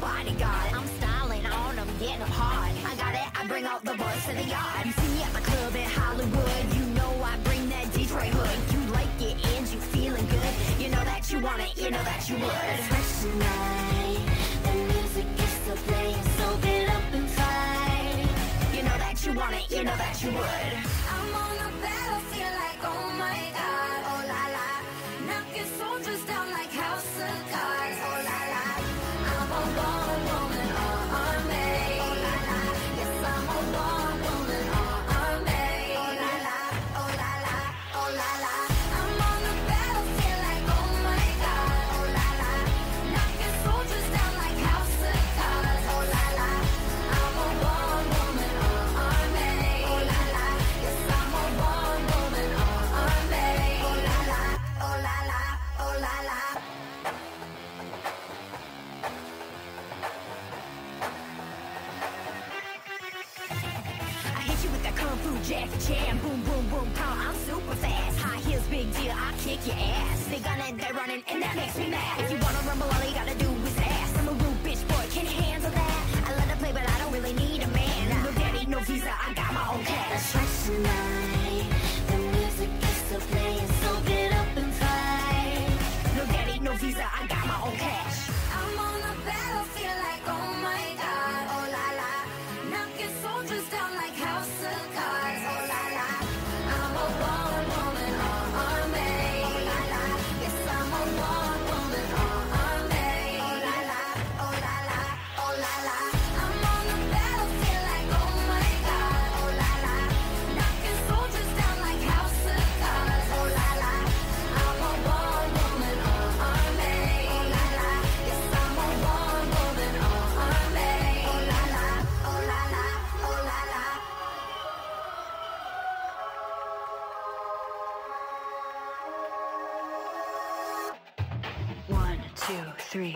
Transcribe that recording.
bodyguard. I'm styling on them, getting them hard. I got it, I bring out the boys to the yard. You see me at the club in Hollywood, you know I bring that Detroit hood. You like it and you feeling good. You know that you want it, you know that you would. Fresh tonight, the music is still playing, so get up and fight. You know that you want it, you know that you would. I'm on the battlefield Jackie Chan, boom, boom, boom, pow. I'm super fast. High heels, big deal. I kick your ass. They it, they're running, and that makes me mad. If you wanna rumble, all you gotta do two, three.